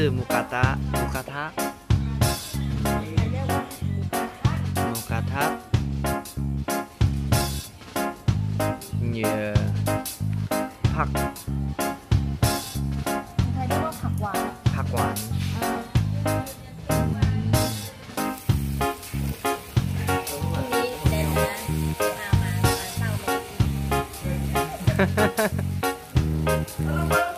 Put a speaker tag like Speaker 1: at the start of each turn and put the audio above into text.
Speaker 1: ชื่อหมูกระทะหมูกระทะ
Speaker 2: เรียกว่า
Speaker 1: หมูกระทะเหยื่อผัก
Speaker 2: ไทยเรียกว่าผักหวาน
Speaker 1: ผักหวาน
Speaker 2: เป็นน้ำ